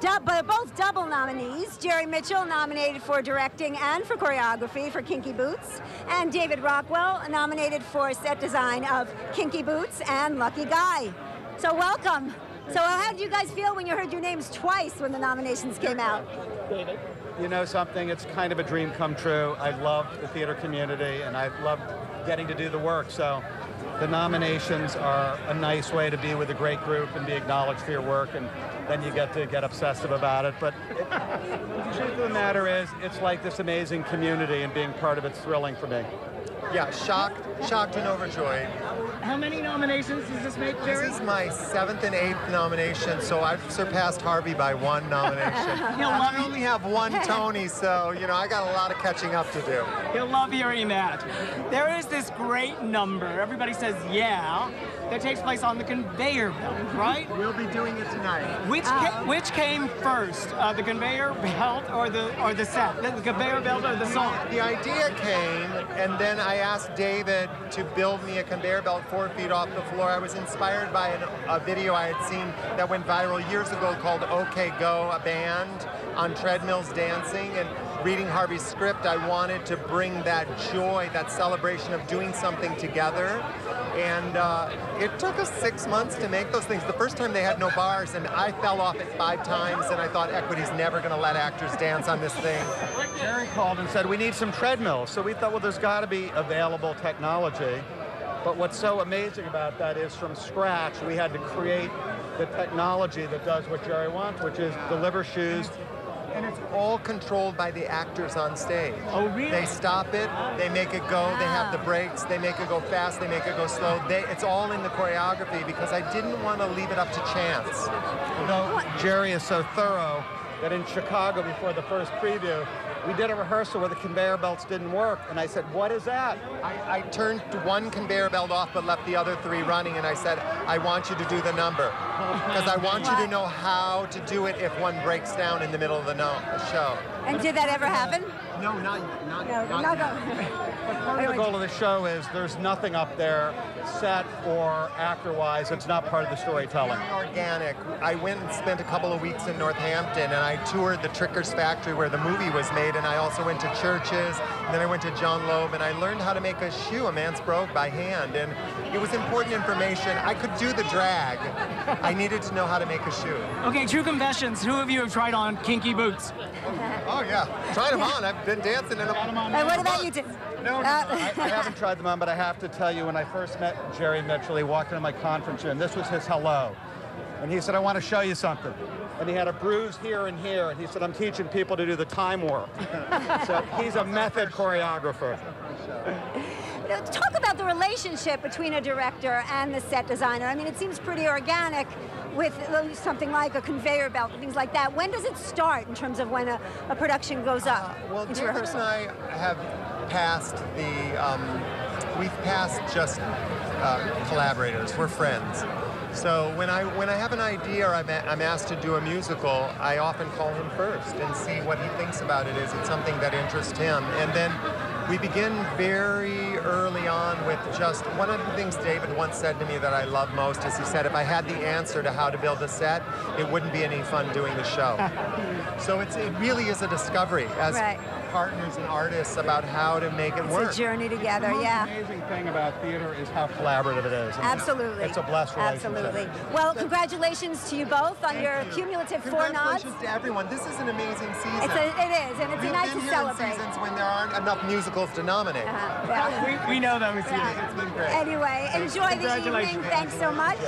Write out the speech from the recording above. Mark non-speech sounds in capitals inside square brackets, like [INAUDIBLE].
both double nominees. Jerry Mitchell nominated for directing and for choreography for Kinky Boots, and David Rockwell nominated for set design of Kinky Boots and Lucky Guy. So welcome. So how did you guys feel when you heard your names twice when the nominations came out? David? You know something, it's kind of a dream come true. I love the theater community and I love getting to do the work. So the nominations are a nice way to be with a great group and be acknowledged for your work and then you get to get obsessive about it. But it, [LAUGHS] the truth of the matter is, it's like this amazing community and being part of it's thrilling for me. Yeah, shocked, shocked and overjoyed. How many nominations does this make, Jerry? This is my seventh and eighth nomination, so I've surpassed Harvey by one nomination. [LAUGHS] He'll love I only have one [LAUGHS] Tony, so you know I got a lot of catching up to do. He'll love hearing that. There is this great number. Everybody says yeah. That takes place on the conveyor belt, right? We'll be doing it tonight. Which ca which came first, uh, the conveyor belt or the or the set? The conveyor belt or the song? The idea came, and then I asked David to build me a conveyor belt four feet off the floor. I was inspired by an, a video I had seen that went viral years ago called OK Go, a band on treadmills dancing, and reading Harvey's script, I wanted to bring that joy, that celebration of doing something together. And uh, it took us six months to make those things. The first time they had no bars, and I fell off it five times, and I thought Equity's never going to let actors dance on this thing. Jerry called and said, we need some treadmills. So we thought, well, there's got to be available technology. But what's so amazing about that is from scratch, we had to create the technology that does what Jerry wants, which is deliver shoes and it's all controlled by the actors on stage. Oh, really? They stop it, they make it go, they have the ah. breaks, they make it go fast, they make it go slow. They, it's all in the choreography because I didn't want to leave it up to chance. You know, Jerry is so thorough that in Chicago before the first preview, we did a rehearsal where the conveyor belts didn't work, and I said, what is that? I, I, turned one conveyor belt off but left the other three running, and I said, I want you to do the number. [LAUGHS] Because I want you to know how to do it if one breaks down in the middle of the, no, the show. And did that ever happen? No, not, not, no, not, not Part of the goal of the show is there's nothing up there, set or actor-wise, it's not part of the storytelling. Very organic. I went and spent a couple of weeks in Northampton, and I toured the Trickers factory where the movie was made, and I also went to churches, and then I went to John Lobb, and I learned how to make a shoe, a man's brogue, by hand, and it was important information. I could do the drag. I needed to know how to make a shoe. Okay, true confessions. Who of you have tried on kinky boots? Oh, yeah. Tried them on. I've been dancing in them. And what about you, Tim? No, no, uh, I, I, haven't tried them on, but I have to tell you, when I first met Jerry Mitchell, he walked into my conference room. This was his hello. And he said, I want to show you something. And he had a bruise here and here. And he said, I'm teaching people to do the time warp. [LAUGHS] so he's a method choreographer. [LAUGHS] Talk about the relationship between a director and the set designer. I mean, it seems pretty organic with something like a conveyor belt and things like that. When does it start in terms of when a, a production goes up uh, well, into David rehearsal? and I have passed the, um, we've passed just uh, collaborators. We're friends. So when I when I have an idea or I'm, a, I'm asked to do a musical, I often call him first and see what he thinks about it. Is it something that interests him? And then we begin very early on with just one of the things David once said to me that I love most is he said, if I had the answer to how to build a set, it wouldn't be any fun doing the show. [LAUGHS] so it's, it really is a discovery as right. partners and artists about how to make it it's work. It's a journey together, the yeah. The amazing thing about theater is how collaborative it is. Absolutely. It's a blessed relationship. Absolutely. Well, congratulations to you both on your cumulative four nods. Congratulations to everyone. This is an amazing season. It's a, it is, and it's We've nice been to celebrate. In seasons when there aren't enough musicals to nominate. Uh-huh. Yeah. we, we know that was yeah. you. It's been great. Anyway, enjoy the evening. Thanks so much.